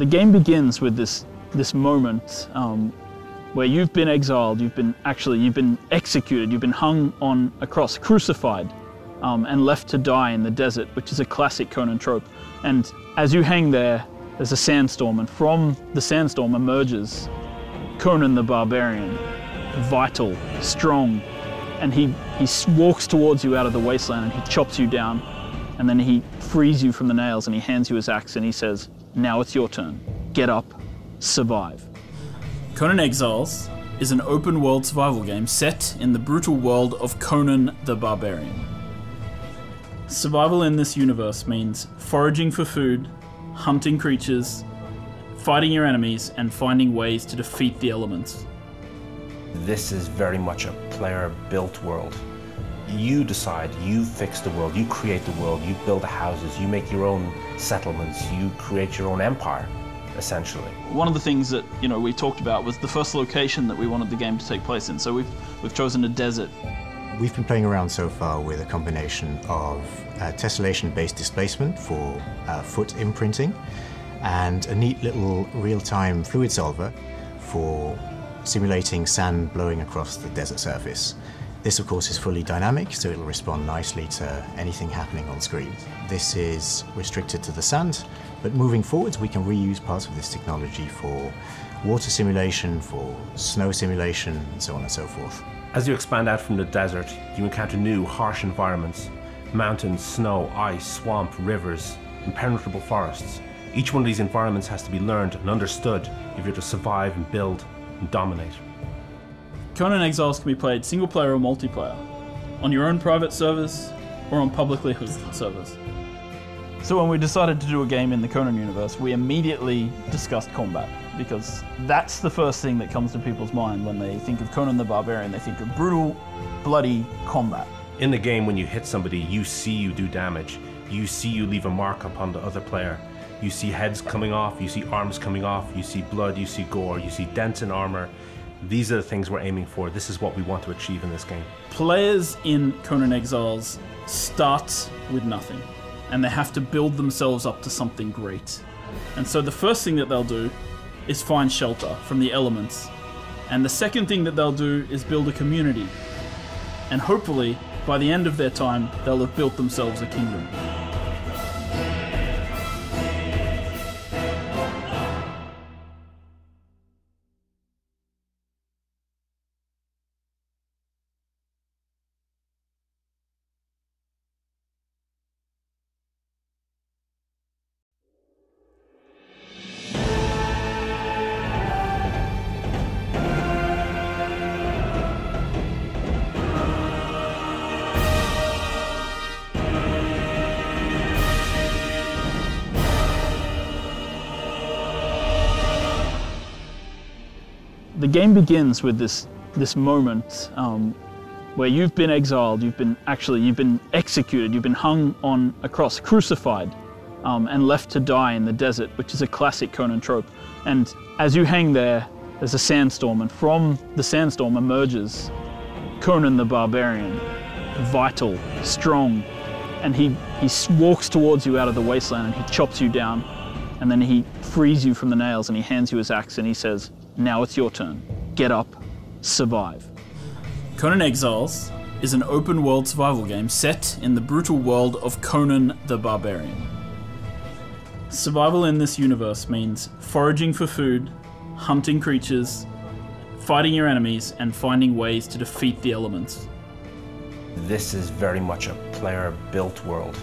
the game begins with this this moment um, where you've been exiled, you've been actually you've been executed, you've been hung on a cross, crucified, um, and left to die in the desert, which is a classic Conan trope. And as you hang there, there's a sandstorm, and from the sandstorm emerges Conan the Barbarian, vital, strong, and he he walks towards you out of the wasteland and he chops you down, and then he frees you from the nails and he hands you his axe and he says, "Now it's your turn. Get up, survive." Conan Exiles is an open world survival game set in the brutal world of Conan the Barbarian. Survival in this universe means foraging for food, hunting creatures, fighting your enemies, and finding ways to defeat the elements. This is very much a player built world. You decide, you fix the world, you create the world, you build the houses, you make your own settlements, you create your own empire, essentially. One of the things that you know we talked about was the first location that we wanted the game to take place in. So we've we've chosen a desert We've been playing around so far with a combination of uh, tessellation-based displacement for uh, foot imprinting and a neat little real-time fluid solver for simulating sand blowing across the desert surface. This, of course, is fully dynamic, so it'll respond nicely to anything happening on screen. This is restricted to the sand, but moving forwards, we can reuse parts of this technology for water simulation, for snow simulation, and so on and so forth. As you expand out from the desert, you encounter new, harsh environments mountains, snow, ice, swamp, rivers, impenetrable forests. Each one of these environments has to be learned and understood if you're to survive and build and dominate. Conan Exiles can be played single player or multiplayer, on your own private servers or on publicly hosted servers. So when we decided to do a game in the Conan universe, we immediately discussed combat because that's the first thing that comes to people's mind when they think of Conan the Barbarian. They think of brutal, bloody combat. In the game, when you hit somebody, you see you do damage. You see you leave a mark upon the other player. You see heads coming off, you see arms coming off, you see blood, you see gore, you see dents in armor. These are the things we're aiming for. This is what we want to achieve in this game. Players in Conan Exiles start with nothing and they have to build themselves up to something great. And so the first thing that they'll do is find shelter from the elements. And the second thing that they'll do is build a community. And hopefully, by the end of their time, they'll have built themselves a kingdom. The game begins with this this moment um, where you've been exiled, you've been actually you've been executed, you've been hung on a cross, crucified, um, and left to die in the desert, which is a classic Conan trope. And as you hang there, there's a sandstorm, and from the sandstorm emerges Conan the Barbarian, vital, strong, and he he walks towards you out of the wasteland and he chops you down, and then he frees you from the nails and he hands you his axe and he says, now it's your turn. Get up, survive. Conan Exiles is an open world survival game set in the brutal world of Conan the Barbarian. Survival in this universe means foraging for food, hunting creatures, fighting your enemies, and finding ways to defeat the elements. This is very much a player built world.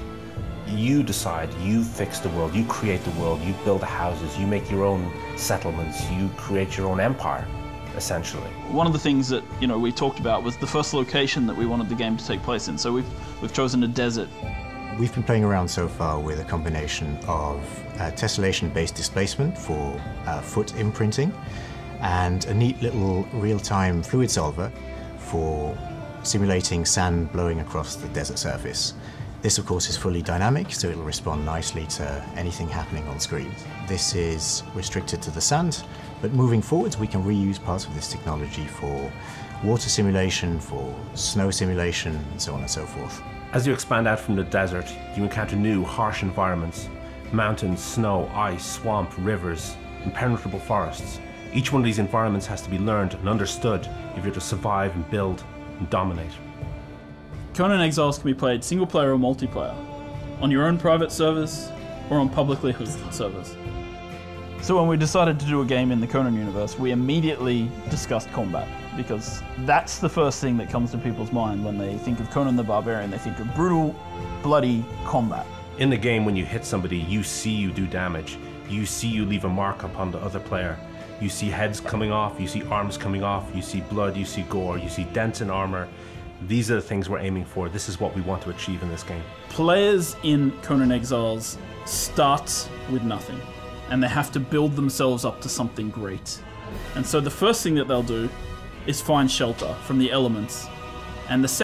You decide, you fix the world, you create the world, you build the houses, you make your own settlements, you create your own empire, essentially. One of the things that you know we talked about was the first location that we wanted the game to take place in. So we've we've chosen a desert. We've been playing around so far with a combination of uh, tessellation-based displacement for uh, foot imprinting and a neat little real-time fluid solver for simulating sand blowing across the desert surface. This, of course, is fully dynamic, so it'll respond nicely to anything happening on screen. This is restricted to the sand, but moving forwards, we can reuse parts of this technology for water simulation, for snow simulation, and so on and so forth. As you expand out from the desert, you encounter new, harsh environments mountains, snow, ice, swamp, rivers, impenetrable forests. Each one of these environments has to be learned and understood if you're to survive and build and dominate. Conan Exiles can be played single player or multiplayer, on your own private servers or on publicly hosted servers. So when we decided to do a game in the Conan universe, we immediately discussed combat because that's the first thing that comes to people's mind when they think of Conan the Barbarian. They think of brutal, bloody combat. In the game, when you hit somebody, you see you do damage. You see you leave a mark upon the other player. You see heads coming off, you see arms coming off, you see blood, you see gore, you see dents in armor. These are the things we're aiming for. This is what we want to achieve in this game. Players in Conan Exiles start with nothing and they have to build themselves up to something great. And so the first thing that they'll do is find shelter from the elements. And the